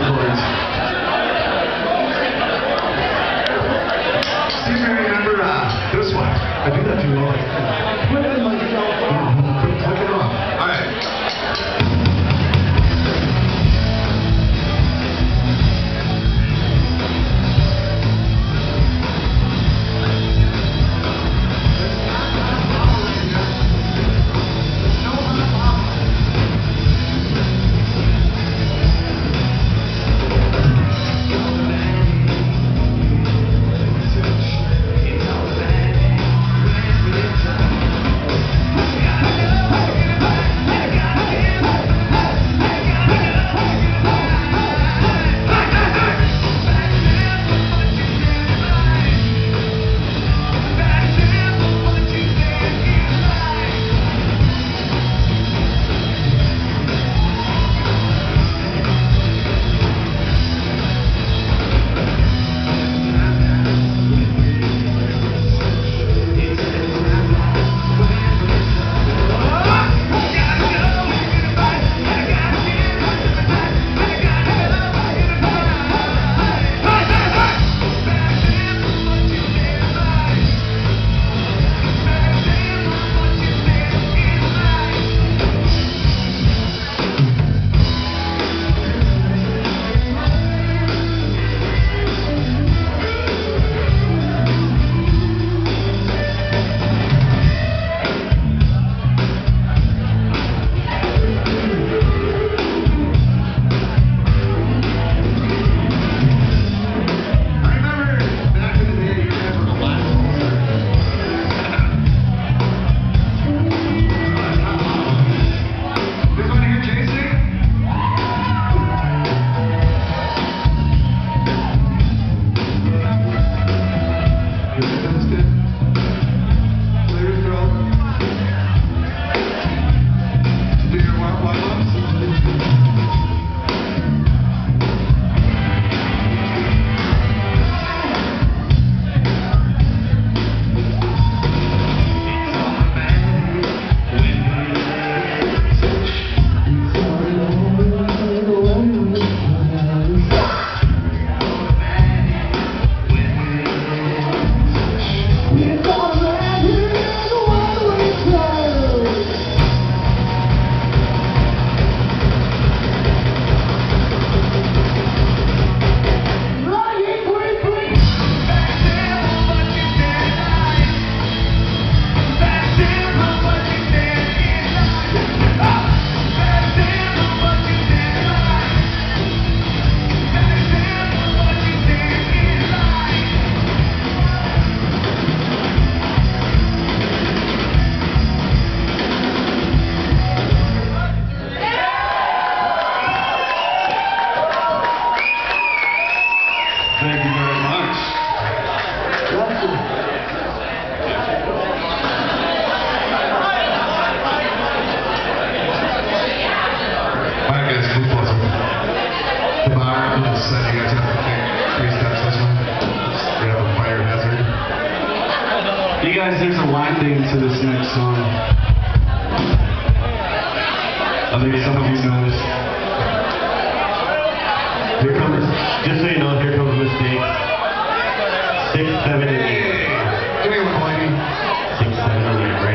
three You very much. Alright guys. The bar you to take three steps this way. We have a fire hazard. You guys, there's a line thing to this next song. I think some of you noticed. Here comes, just so you know, here mistake. Six, seven, and eight. Give me one, lady. Six, seven, and